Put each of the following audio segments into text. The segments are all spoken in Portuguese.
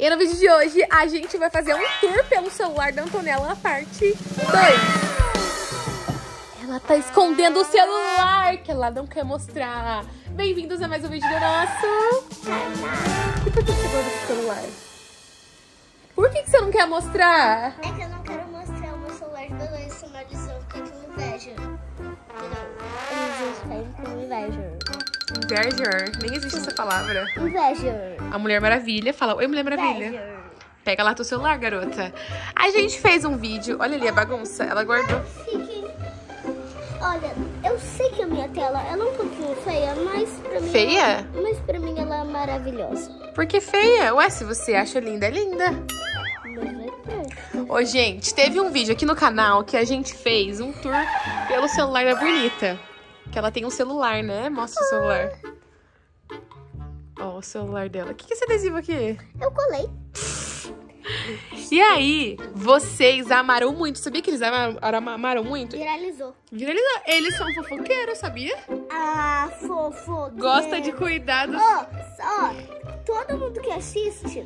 E no vídeo de hoje a gente vai fazer um tour pelo celular da Antonella, parte 2. Ela tá escondendo o celular que ela não quer mostrar. Bem-vindos a mais um vídeo do nosso. E por que você guardou esse celular? Por que, que você não quer mostrar? É que eu não quero mostrar o meu celular de beleza, senão eles vão ficar com inveja. Não, eles vão ficar com inveja. Inveja. Nem existe essa palavra. Inveja. A Mulher Maravilha fala: Oi, Mulher Maravilha. Inveja. Pega lá teu celular, garota. A gente fez um vídeo. Olha ali a bagunça. Ela guardou. Fique... Olha, eu sei que a minha tela ela é um pouquinho feia, mas pra mim... Feia? ela- mas pra mim ela é maravilhosa. Por que feia? Ué, se você acha linda, é linda. Ô, gente, teve um vídeo aqui no canal que a gente fez um tour pelo celular da Bonita. Que ela tem um celular, né? Mostra o celular. Ó, o celular dela. O que que é esse adesivo aqui? Eu colei. E aí, vocês amaram muito. Sabia que eles amaram, amaram muito? Viralizou. Viralizou. Eles são fofoqueiros, sabia? Ah, fofo. Gosta de cuidar dos... Ó, ó, todo mundo que assiste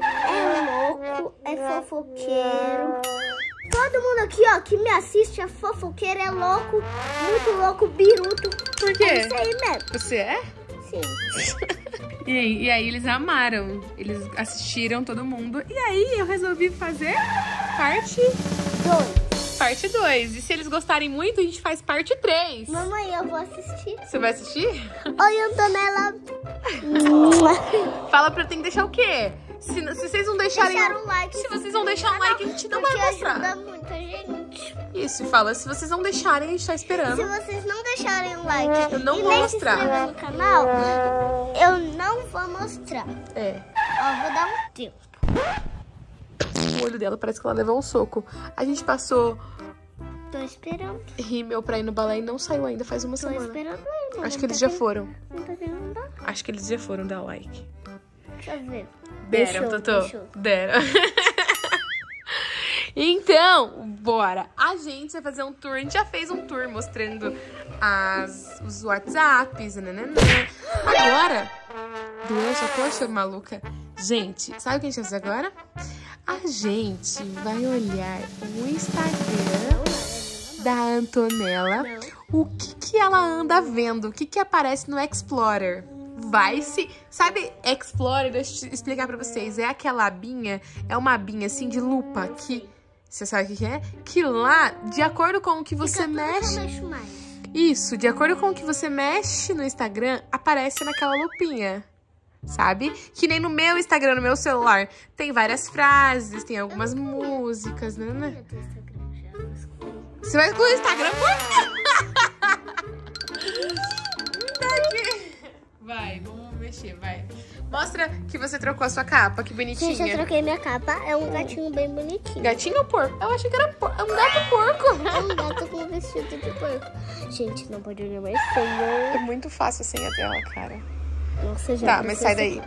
é louco, é fofoqueiro. Todo mundo aqui, ó, que me assiste é fofoqueiro, é louco, muito louco, biruto. Por É quê? isso aí mesmo. Você é? Sim. E aí, e aí eles amaram. Eles assistiram todo mundo. E aí eu resolvi fazer parte Dois. parte 2. E se eles gostarem muito, a gente faz parte 3. Mamãe, eu vou assistir. Você vai assistir? Oi, Antonella. Fala pra tem que deixar o quê? Se, se vocês não deixarem. Deixar um like. Se vocês não deixarem um like, a gente não vai mostrar. ajuda muita gente. Isso, fala. Se vocês não deixarem, a gente tá Se esperando. vocês não deixarem um like Eu não vou mostrar. se no canal, eu não vou mostrar. É. Ó, vou dar um tempo. O olho dela parece que ela levou um soco. A gente passou Tô esperando. rímel pra ir no balé e não saiu ainda faz uma Tô semana. esperando ele. Acho que eles tá já foram. Não tá dar. Acho que eles já foram dar like. Deixa eu ver. Deram, Totô. Deram. então, bora. A gente vai fazer um tour. A gente já fez um tour mostrando as, os WhatsApps. Nananã. Agora, doeu essa coxa, maluca? Gente, sabe o que a gente vai fazer agora? A gente vai olhar o Instagram da Antonella. O que, que ela anda vendo? O que, que aparece no Explorer? Vai se. Sabe, Explorer, deixa eu explicar pra vocês. É aquela abinha, é uma abinha assim de lupa que. Você sabe o que é? Que lá, de acordo com o que você mexe. mexo mais. Isso, de acordo com o que você mexe no Instagram, aparece naquela lupinha. Sabe? Que nem no meu Instagram, no meu celular. Tem várias frases, tem algumas músicas, né? né? Você vai excluir o Instagram por quê? mexer, vai. Mostra que você trocou a sua capa, que bonitinha. Gente, eu troquei minha capa. É um gatinho bem bonitinho. Gatinho ou porco? Eu achei que era por... é um gato porco. É um gato com vestido de porco. Gente, não pode olhar mais feio. É muito fácil a senha dela, cara. Nossa, já Tá, mas sai daí.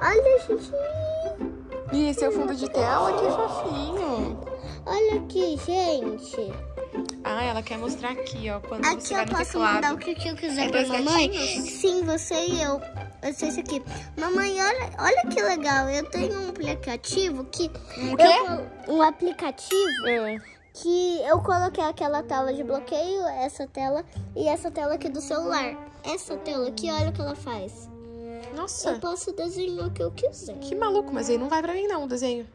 Olha, gente. Ih, esse é o fundo de tela, que fofinho. Olha aqui, gente. Ah, ela quer mostrar aqui, ó, quando Aqui você vai eu no posso teclado. mandar o que, eu quiser É pra mamãe. gatinhos? Sim, você e eu. Esse aqui. Mamãe, olha, olha que legal. Eu tenho um aplicativo que. Eu quê? col- um aplicativo É. que eu coloquei aquela tela de bloqueio, essa tela e essa tela aqui do celular. Essa tela aqui, olha o que ela faz. Nossa, Eu posso desenhar o que eu quiser. que maluco, mas aí não vai pra mim não, o desenho.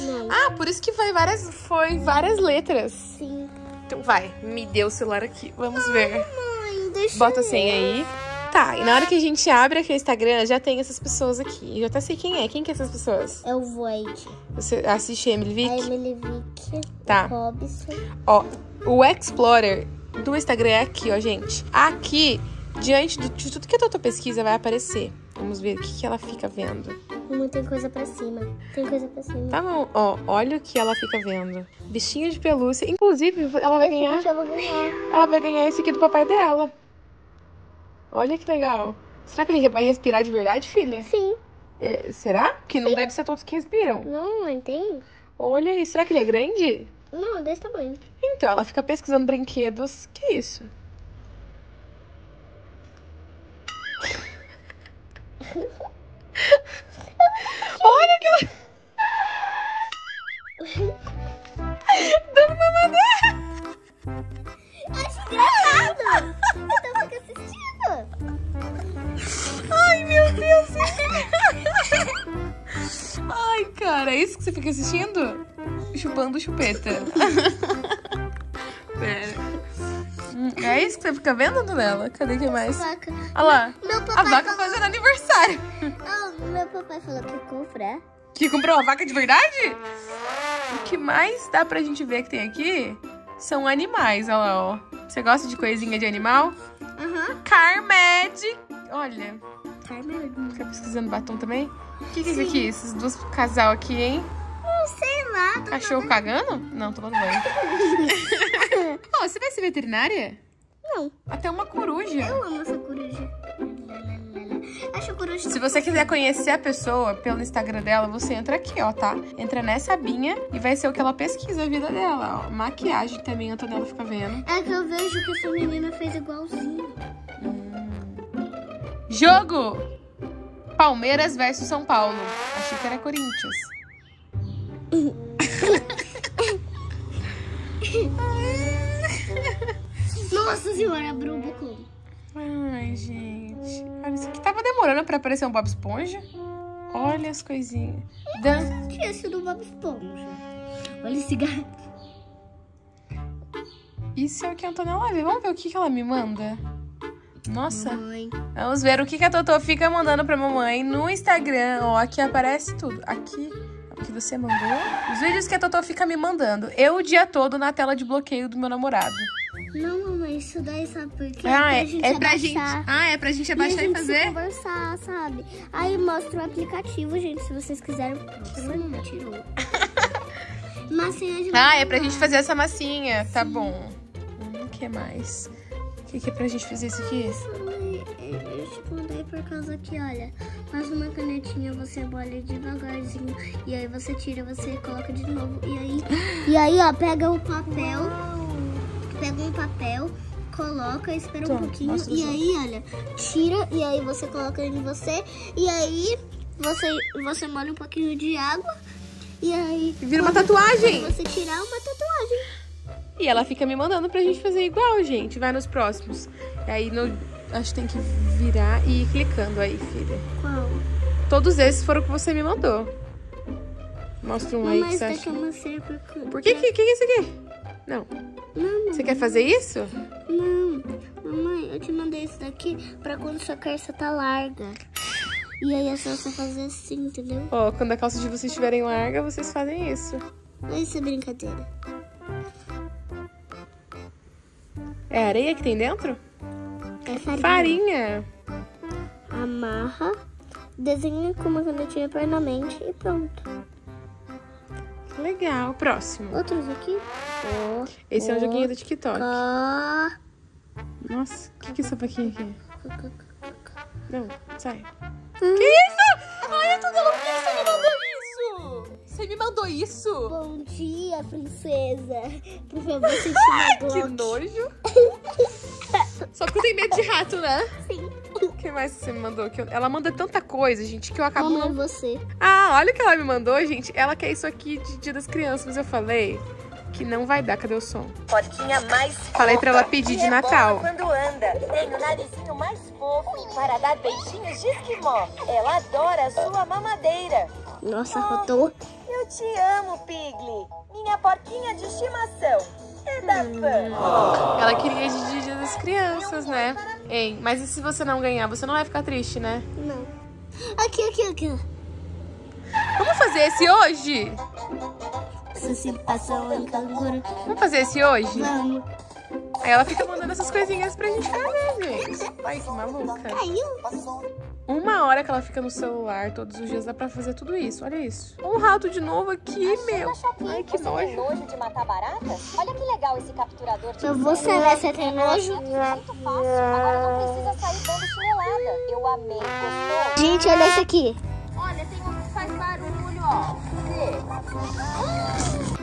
Não. Ah, por isso que foi várias, foi várias letras. Sim. Então vai, me dê o celular aqui, vamos ver. Mãe, deixa Bota a eu. senha aí. Tá, e na hora que a gente abre aqui o Instagram, já tem essas pessoas aqui. Eu até sei quem é. Quem que é essas pessoas? É o Void. Você assiste Emily A Vick? Emily Vick. Tá. Robson. Ó, o Explorer do Instagram é aqui, ó, gente. Aqui, diante de tudo que a Toto pesquisa, vai aparecer. Vamos ver o que, que ela fica vendo. Não tem coisa pra cima. Tem coisa pra cima. Tá bom, ó, olha o que ela fica vendo. Bichinho de pelúcia. Inclusive, ela vai ganhar. Já vou ganhar. Ela vai ganhar esse aqui do papai dela. Olha que legal. Será que ele vai respirar de verdade, filha? Sim. É, será? Que não Sim. deve ser todos que respiram. Não, não tem. Olha aí, será que ele é grande? Não, desse tamanho. Então, ela fica pesquisando brinquedos. Que isso? Olha que... Dá pra mandar! Acho que... É isso que você fica assistindo? Chupando chupeta. Pera. Hum, É isso que você fica vendo, Antonella? Cadê que mais? Vaca. Olha lá. Meu A vaca falou... fazendo aniversário. Ah, meu papai falou que compra. Que comprou uma vaca de verdade? O que mais dá pra gente ver que tem aqui são animais. Olha lá, ó. Você gosta de coisinha de animal? Aham. Carmed. Olha, Carmen. fica pesquisando batom também? O que, que é isso aqui? Esses dois casal aqui, hein? Não sei lá. Cachorro cagando? Não, tomando banho. Ó, você vai ser veterinária? Não. Até uma coruja. Eu amo essa coruja. Acho coruja... Se você quiser conhecer a pessoa pelo Instagram dela, você entra aqui, ó, tá? Entra nessa abinha e vai ser o que ela pesquisa a vida dela, ó. Maquiagem também, a Antonella fica vendo. É que eu vejo que essa menina fez igualzinho. Jogo! Palmeiras versus São Paulo. Achei que era Corinthians. Nossa senhora, Brubucu. Ai, gente. Olha, isso aqui tava demorando pra aparecer um Bob Esponja. Olha as coisinhas. Dan... Tinha sido Bob Esponja. Olha esse gato. Isso é o que a Antonella vê. Vamos ver o que, que ela me manda. Nossa. Mãe. Vamos ver o que, que a Totô fica mandando pra mamãe no Instagram. Ó, aqui aparece tudo. Aqui, o que você mandou. Os vídeos que a Totô fica me mandando. Eu o dia todo na tela de bloqueio do meu namorado. Não, mamãe, isso daí sabe por quê? Ah, pra é, gente é pra gente. abaixar. Ah, é pra gente E a abaixar e, gente se fazer? conversar, sabe? Aí mostra o aplicativo, gente, se vocês quiserem. Nossa, tirou. Massinha de Ah, é pra gente fazer essa massinha. Tá bom. Hum, O que mais? Que, que é pra gente fazer isso aqui? Eu te mandei por causa que, olha, faz uma canetinha, você molha devagarzinho. E aí você tira, você coloca de novo. E aí, e aí ó, pega o papel, pega um papel, coloca, espera um Toma, pouquinho. E aí, olha, tira, e aí você coloca em você. E aí você, você molha um pouquinho de água. E aí. Vira uma tatuagem. Você tirar uma tatuagem. E ela fica me mandando pra gente fazer igual, gente. Vai nos próximos. E aí, no, acho que tem que virar e ir clicando aí, filha. Qual? Todos esses foram o que você me mandou. Mostra um aí que você acha. é uma cera por que que, que é isso aqui? Não. Não, Você quer fazer isso? Não, mamãe, eu te mandei isso daqui pra quando sua calça tá larga. E aí é só você fazer assim, entendeu? Ó, quando a calça de vocês estiverem larga, vocês fazem isso. Isso é brincadeira. É areia que tem dentro? É farinha. Farinha. Amarra, desenha com uma canetinha permanente e pronto. Legal. Próximo. Outros aqui? Ó, Esse é um joguinho do TikTok. cá. Nossa, o que, que é isso aqui? aqui? Não, sai. Hum. Que isso? Ai, Antonella, por Você me mandou isso? Bom dia, princesa. Por favor, sente uma Que nojo. Só porque eu tenho medo de rato, né? Sim. O que mais você me mandou? Que Ela manda tanta coisa, gente, que eu acabo Amo não... você. Ah, olha o que ela me mandou, gente. Ela quer isso aqui de Dia das Crianças, mas eu falei que não vai dar. Cadê o som? Porquinha mais Falei pra ela pedir de é Natal. quando anda. Tem o narizinho mais fofo para dar beijinhos de esquimó. Ela adora a sua mamadeira. Nossa, rodou. Eu te amo, Pigly. Minha porquinha de estimação. É da Hum. fã. Ela queria de Dia das Crianças, né? Hein, mas e se você não ganhar? Você não vai ficar triste, né? Não. Aqui, aqui, aqui. Vamos fazer esse hoje? Em canguru. Vamos fazer esse hoje? Vamos. Aí ela fica mandando essas coisinhas pra gente fazer, gente. Ai, que maluca. Caiu? Uma hora que ela fica no celular todos os dias, dá pra fazer tudo isso. Olha isso. Um rato de novo aqui, meu. Ai, que Você tem nojo. nojo de matar barata? Olha que legal esse capturador de Eu vou né? Você tem nojo? Muito fácil. Agora não precisa sair dando chinelada. Eu amei. Gostou? Gente, olha esse aqui. Olha, tem um que faz barulho, ó. Vê.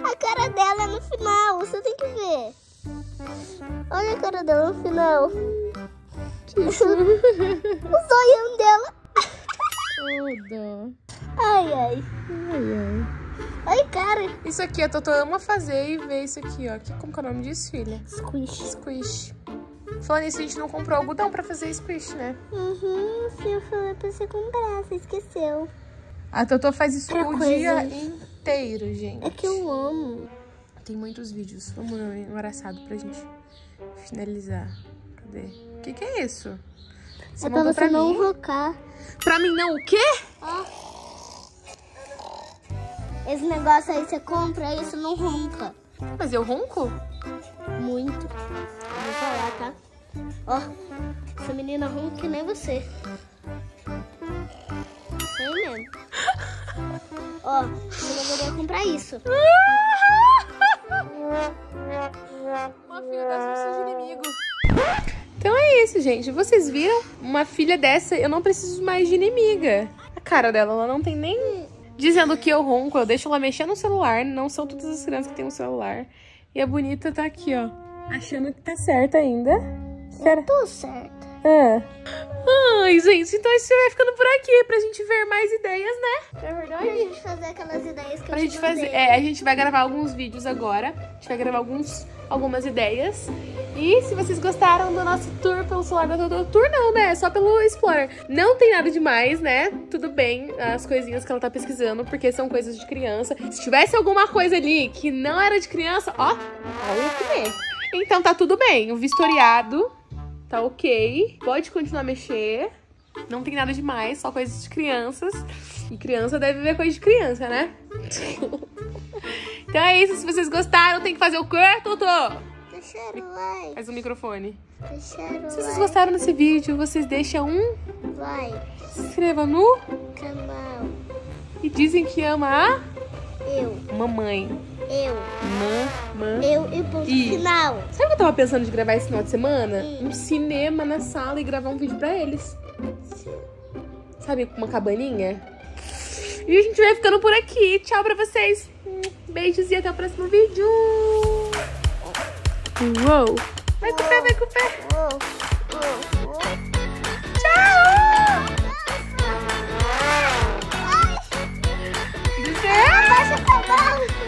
A cara dela é no final. Você tem que ver. Olha a cara dela no final. o zoião dela. Tudo. Ai, ai. Ai, ai. Ai, cara. Isso aqui a Totó ama fazer e ver isso aqui, ó. Que, como que é o nome disso, filha? Squish. Squish. Falando nisso, a gente não comprou algodão pra fazer squish, né? Uhum, sim, eu falei pra você comprar, você esqueceu. A Totô faz isso Outra o coisa. dia inteiro, gente. É que eu amo. Tem muitos vídeos. Vamos no engraçado pra gente finalizar. Cadê? O que, que é isso? Você é pra você não mim? roncar. Pra mim não, o quê? Esse negócio aí você compra, isso não ronca. Mas eu ronco? Muito. Vou falar, tá? Ó, essa menina ronca que nem você. Aí mesmo. Ó, você deveria comprar isso. Uma filha dessa de inimigo. Então é isso, gente. Vocês viram? Uma filha dessa, eu não preciso mais de inimiga. A cara dela, ela não tem nem. Dizendo que eu ronco, eu deixo ela mexer no celular. Não são todas as crianças que têm um celular. E a bonita tá aqui, ó. Achando que tá certa ainda. Espera. Tudo certo. Ah. Ai, gente, então isso vai ficando por aqui pra gente ver mais ideias, né? É verdade? Pra gente fazer aquelas ideias que Pra eu gente fazer. É, a gente vai gravar alguns vídeos agora. A gente vai gravar alguns, algumas ideias. E se vocês gostaram do nosso tour pelo celular da Totô, tour não, né? Só pelo Explorer. Não tem nada demais, né? Tudo bem, as coisinhas que ela tá pesquisando, porque são coisas de criança. Se tivesse alguma coisa ali que não era de criança, ó, ela ia comer. Então tá tudo bem. O vistoriado tá ok. Pode continuar a mexer. Não tem nada demais, só coisas de crianças. E criança deve ver coisa de criança, né? então é isso. Se vocês gostaram, tem que fazer o quê, Totô? Deixaram o like. Faz o microfone. Deixaram Se o vocês like. gostaram desse vídeo, vocês deixam um, Like. se inscreva no Canal. e dizem que ama a Eu. mamãe. Eu. Mamã. Eu e ponto I. final. Sabe o que eu tava pensando de gravar esse final de semana? I. Um cinema na sala e gravar um vídeo pra eles. Sim. Sabe, com uma cabaninha? E a gente vai ficando por aqui. Tchau pra vocês. Beijos e até o próximo vídeo. Uou. Vai com o pé, vai com o pé. Tchau. Desce. Abaixa o cavalo.